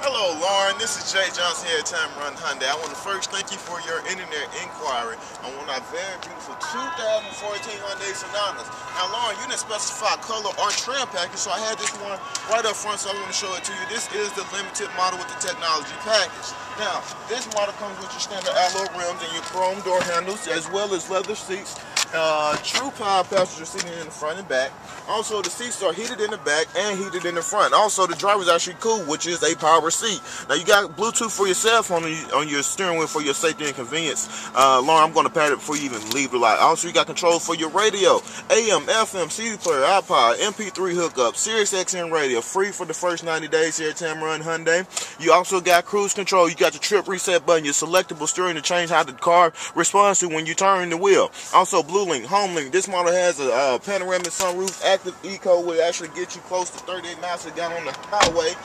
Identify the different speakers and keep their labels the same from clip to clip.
Speaker 1: Hello, Lauren. This is Jay Johnson here at Tameron Hyundai. I want to first thank you for your internet inquiry on one of our very beautiful 2014 Hyundai Sonatas. Now, Lauren, you didn't specify color or trim package, so I had this one right up front, so I want to show it to you. This is the limited model with the technology package. Now, this model comes with your standard alloy rims and your chrome door handles, as well as leather seats uh, true power passenger seating in the front and back. Also, the seats are heated in the back and heated in the front. Also, the driver's actually cool, which is a power seat. Now, you got Bluetooth for your cell phone on your steering wheel for your safety and convenience. Uh, Lauren, I'm going to pat it before you even leave the lot. Also, you got control for your radio, AM, FM, CD player, iPod, MP3 hookup, Sirius XM radio, free for the first 90 days here at Tameron Hyundai. You also got cruise control. You got the trip reset button, your selectable steering to change how the car responds to when you turn the wheel. Also, Bluetooth Blue Link, Home Link. This model has a uh, panoramic sunroof. Active Eco will actually get you close to 38 miles to down on the highway.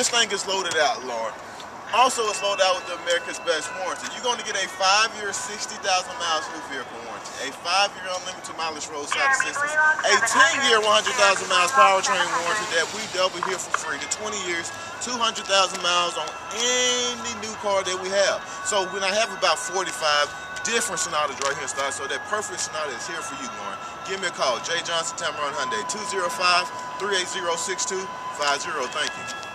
Speaker 1: This thing is loaded out, Lord. Also, it's loaded out with the America's Best Warranty. You're going to get a five-year, 60,000 miles new vehicle warranty, a five-year unlimited mileage roadside assistance, a 10-year, 100,000 miles powertrain warranty that we double here for free, to 20 years, 200,000 miles on any new car that we have. So when I have about 45 different Sonatas right here in So that perfect Sonata is here for you, Lauren. Give me a call. Jay Johnson, Tameron Hyundai, 205-380-6250. Thank you.